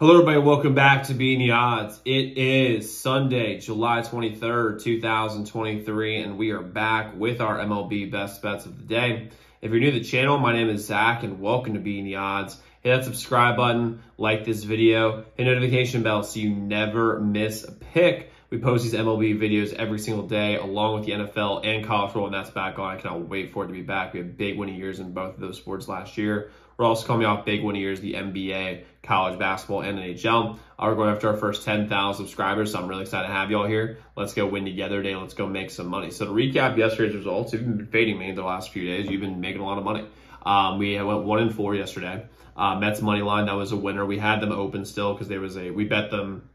Hello, everybody. Welcome back to Beating the Odds. It is Sunday, July 23rd, 2023, and we are back with our MLB best bets of the day. If you're new to the channel, my name is Zach, and welcome to Beating the Odds. Hit that subscribe button, like this video, hit notification bell so you never miss a pick. We post these MLB videos every single day, along with the NFL and college football, and that's back on. I cannot wait for it to be back. We had big winning years in both of those sports last year. We're also coming off big winning years, the NBA, college basketball, and NHL. Uh, we're going after our first 10,000 subscribers, so I'm really excited to have y'all here. Let's go win together today. Let's go make some money. So to recap yesterday's results, you've been fading me the last few days, you've been making a lot of money. Um, we went one and four yesterday. Uh, Mets money line, that was a winner. We had them open still because there was a, we bet them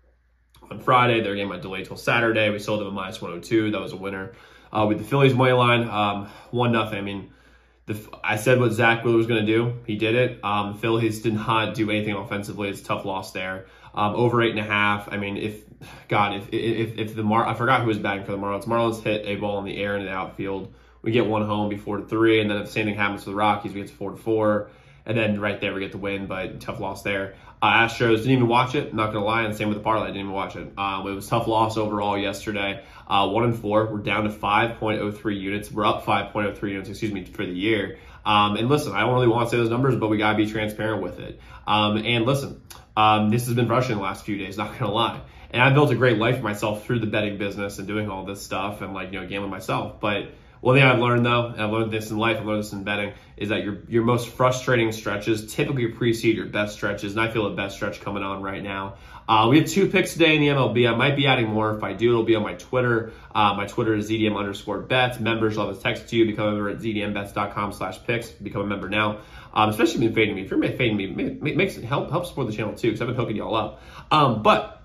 on Friday. Their game might delay till Saturday. We sold them a minus 102. That was a winner. Uh, with the Phillies money line, um, one nothing. I mean, the, I said what Zack Wheeler was going to do. He did it. Um, Phillies did not do anything offensively. It's a tough loss there. Um, over eight and a half. I mean, if God, if if if the Mar, I forgot who was batting for the Marlins. Marlins hit a ball in the air in the outfield. We get one home before three, and then if the same thing happens to the Rockies, we get to four to four, and then right there we get the win. But tough loss there. Uh, Astros didn't even watch it. Not gonna lie, and same with the parlay. Didn't even watch it. Um, it was tough loss overall yesterday. Uh, one and four. We're down to 5.03 units. We're up 5.03 units, excuse me, for the year. Um, and listen, I don't really want to say those numbers, but we gotta be transparent with it. Um, and listen, um, this has been frustrating the last few days. Not gonna lie. And I built a great life for myself through the betting business and doing all this stuff and like you know gambling myself, but one thing I've learned though, and I've learned this in life, I've learned this in betting, is that your your most frustrating stretches typically precede your best stretches, and I feel a best stretch coming on right now. Uh, we have two picks today in the MLB. I might be adding more. If I do, it'll be on my Twitter. Uh, my Twitter is ZDM underscore bets. Members, I'll just text to you. Become a member at ZDMBets.com slash picks. Become a member now. Um, especially if you've been fading me. If you're fading me, makes it help, help support the channel too, because I've been hooking y'all up. Um, but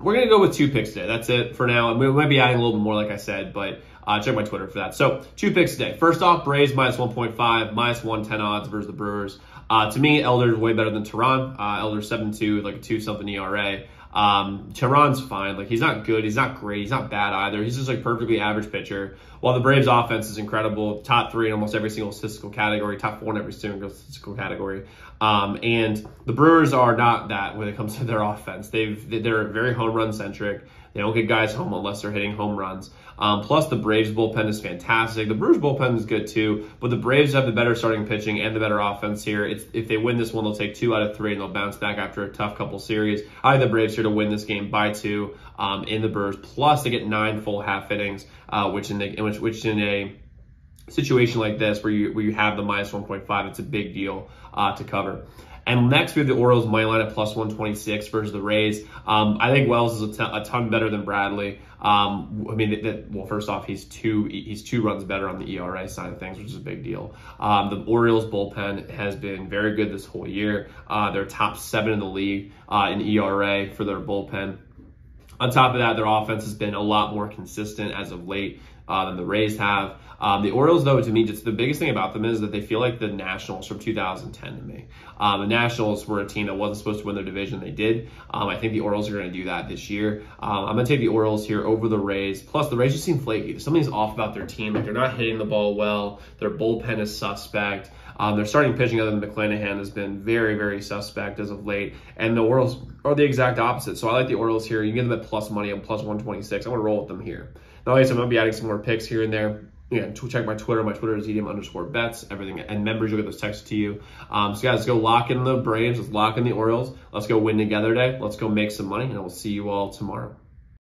we're going to go with two picks today. That's it for now. We might be adding a little bit more, like I said, but uh, check my Twitter for that. So two picks today. First off, Braves minus 1.5, minus 110 odds versus the Brewers. Uh, to me, Elder's way better than Teheran. Uh, Elder's 7-2, like a 2-something ERA. Um, Teheran's fine. Like he's not good. He's not great. He's not bad either. He's just like perfectly average pitcher. While the Braves offense is incredible, top three in almost every single statistical category, top four in every single statistical category. Um, and the Brewers are not that when it comes to their offense. They've they're very home run centric. They don't get guys home unless they're hitting home runs. Um, plus, the Braves bullpen is fantastic. The Brewers bullpen is good too, but the Braves have the better starting pitching and the better offense here. It's, if they win this one, they'll take two out of three and they'll bounce back after a tough couple series. I have the Braves here to win this game by two um, in the Brewers. Plus, they get nine full half innings, uh, which in the which which in a situation like this where you where you have the minus 1.5, it's a big deal uh, to cover. And next, we have the Orioles money line at plus 126 versus the Rays. Um, I think Wells is a, ton better than Bradley. Um, I mean, that, well, first off, he's two he's two runs better on the ERA side of things, which is a big deal. Um, the Orioles bullpen has been very good this whole year. Uh, they're top seven in the league uh, in ERA for their bullpen. On top of that, their offense has been a lot more consistent as of late uh, than the Rays have. Um, the Orioles, though, to me, just the biggest thing about them is that they feel like the Nationals from 2010 to me. Um, the Nationals were a team that wasn't supposed to win their division. They did. Um, I think the Orioles are going to do that this year. Um, I'm going to take the Orioles here over the Rays. Plus, the Rays just seem flaky. Something's off about their team. Like they're not hitting the ball well. Their bullpen is suspect. Um, their starting pitching, other than McClanahan, has been very, very suspect as of late. And the Orioles are the exact opposite. So I like the Orioles here. You can get them at plus money on plus 126. I'm going to roll with them here. Now, I I'm going to be adding some more picks here and there yeah, check my Twitter. My Twitter is ZDM underscore bets, everything. And members, you'll get those texts to you. Um, so, guys, let's go lock in the Braves. Let's lock in the Orioles. Let's go win together today. Let's go make some money, and we'll see you all tomorrow.